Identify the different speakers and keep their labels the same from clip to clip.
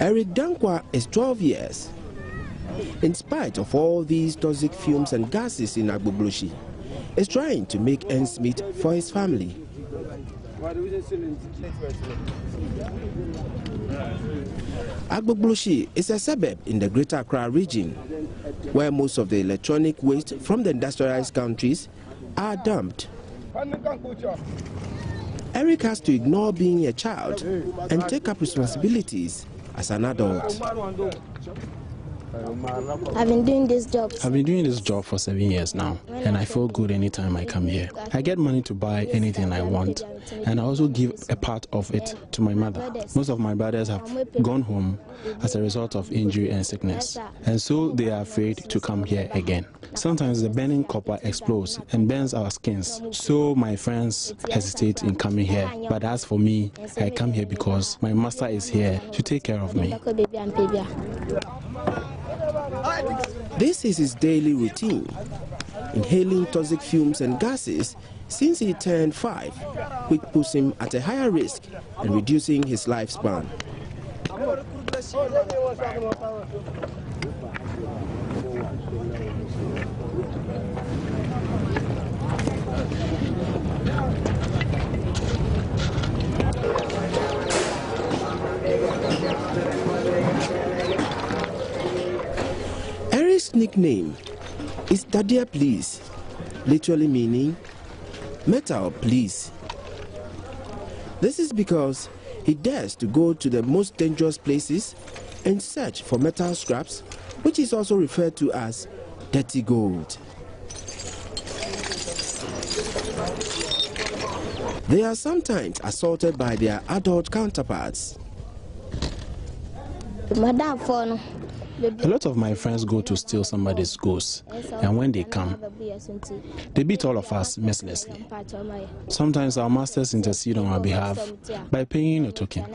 Speaker 1: Eric Dankwa is 12 years. In spite of all these toxic fumes and gases in Agbogbloshie, is trying to make ends meet for his family. Agbogbloshie is a suburb in the Greater Accra region, where most of the electronic waste from the industrialized countries are dumped. Eric has to ignore being a child and take up responsibilities as an adult.
Speaker 2: I've been doing this job.
Speaker 3: I've been doing this job for seven years now, and I feel good anytime I come here. I get money to buy anything I want, and I also give a part of it to my mother. Most of my brothers have gone home as a result of injury and sickness, and so they are afraid to come here again. Sometimes the burning copper explodes and burns our skins, so my friends hesitate in coming here. But as for me, I come here because my master is here to take care of me.
Speaker 1: This is his daily routine, inhaling toxic fumes and gases since he turned five, which puts him at a higher risk and reducing his lifespan. Nickname is Dadia Please, literally meaning metal please. This is because he dares to go to the most dangerous places and search for metal scraps, which is also referred to as dirty gold. They are sometimes assaulted by their adult counterparts.
Speaker 3: A lot of my friends go to steal somebody's goods, and when they come, they beat all of us mercilessly. Sometimes our masters intercede on our behalf by paying a token.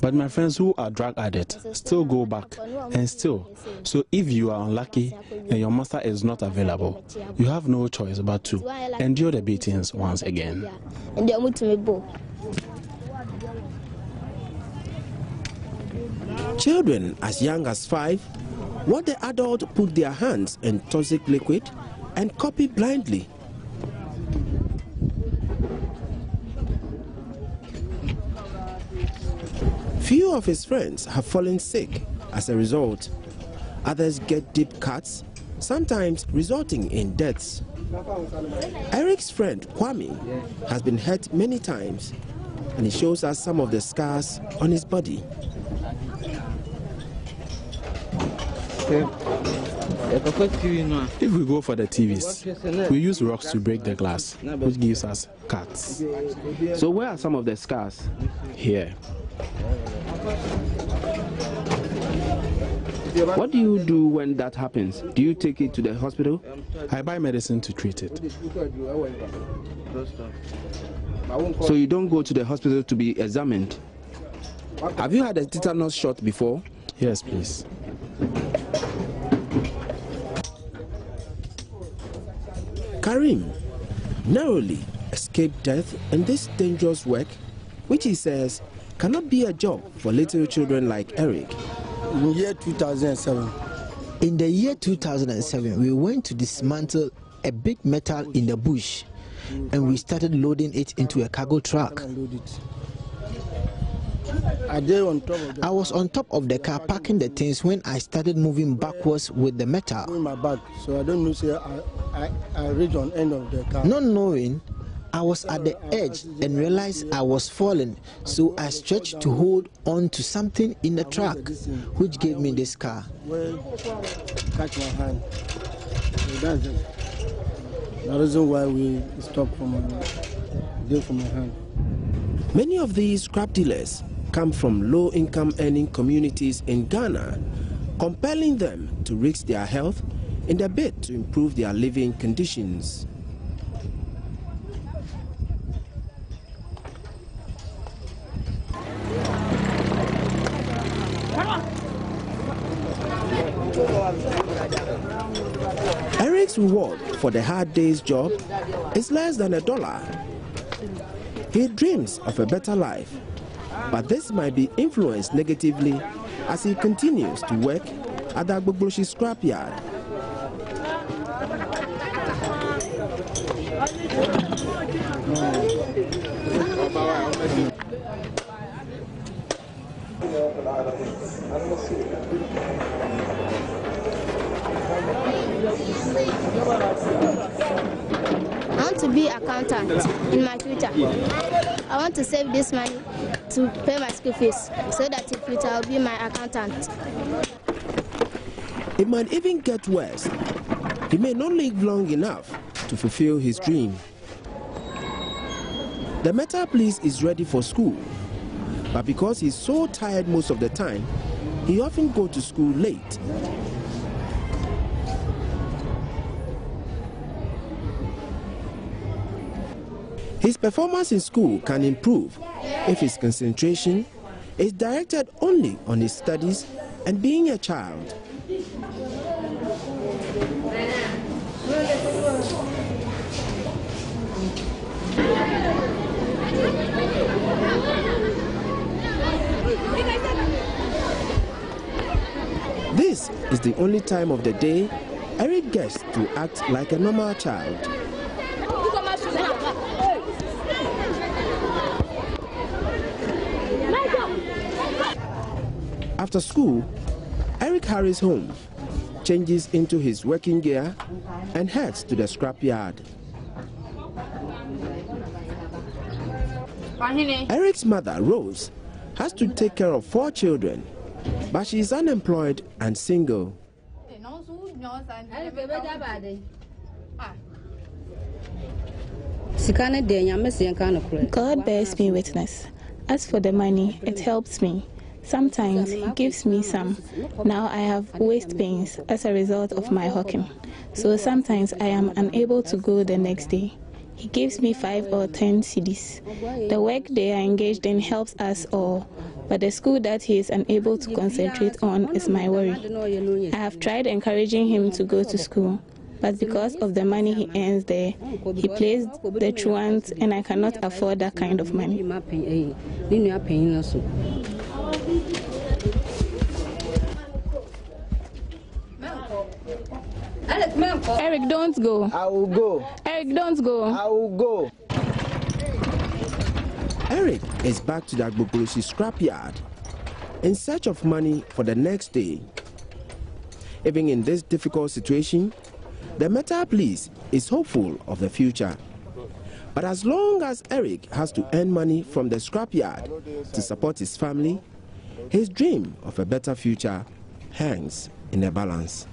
Speaker 3: But my friends who are drug addicts still go back and steal. So if you are unlucky and your master is not available, you have no choice but to endure the beatings once again.
Speaker 1: Children as young as five, what the adult put their hands in toxic liquid and copy blindly. Few of his friends have fallen sick as a result. Others get deep cuts, sometimes resulting in deaths. Eric's friend Kwame has been hurt many times, and he shows us some of the scars on his body.
Speaker 3: If we go for the TVs, we use rocks to break the glass, which gives us cuts.
Speaker 1: So where are some of the scars?
Speaker 3: Here.
Speaker 1: What do you do when that happens? Do you take it to the hospital?
Speaker 3: I buy medicine to treat it.
Speaker 1: So you don't go to the hospital to be examined? Have you had a tetanus shot before?
Speaker 3: Yes, please.
Speaker 1: Karim narrowly escaped death in this dangerous work, which he says cannot be a job for little children like Eric.
Speaker 4: In year 2007.
Speaker 5: In the year 2007, we went to dismantle a big metal in the bush and we started loading it into a cargo truck. I was on top of the car packing the things when I started moving backwards with the metal.
Speaker 4: my back, so I don't know. Say I, I, I reached on end of the car.
Speaker 5: Not knowing, I was at the edge and realized I was falling, so I stretched to hold on to something in the truck, which gave me this car.
Speaker 4: Catch my hand. That's. The reason why we stopped from uh, from my hand.
Speaker 1: Many of these scrap dealers come from low-income earning communities in Ghana, compelling them to risk their health in their bid to improve their living conditions. Eric's reward for the hard day's job is less than a dollar. He dreams of a better life, but this might be influenced negatively as he continues to work at the Agbogbloshie scrapyard.
Speaker 2: I want to be accountant in my future. I want to save this money to pay my school fees so that in future I'll be my accountant.
Speaker 1: It might even get worse. He may not live long enough to fulfill his dream. The Meta Police is ready for school, but because he's so tired most of the time, he often goes to school late. His performance in school can improve if his concentration is directed only on his studies and being a child. This is the only time of the day Eric gets to act like a normal child. After school, Eric hurries home, changes into his working gear, and heads to the scrapyard. Eric's mother, Rose, has to take care of four children, but she is unemployed and single.
Speaker 6: God bears me witness. As for the money, it helps me. Sometimes he gives me some. Now I have waist pains as a result of my hawking. So sometimes I am unable to go the next day. He gives me five or ten cedis. The work they are engaged in helps us all, but the school that he is unable to concentrate on is my worry. I have tried encouraging him to go to school, but because of the money he earns there, he plays the truant, and I cannot afford that kind of money. Eric, don't go.
Speaker 5: I will go.
Speaker 6: Eric, don't go.
Speaker 5: I will go.
Speaker 1: Eric is back to the Agbogbloshie scrapyard in search of money for the next day. Even in this difficult situation, the Meta Police is hopeful of the future. But as long as Eric has to earn money from the scrapyard to support his family, his dream of a better future hangs in a balance.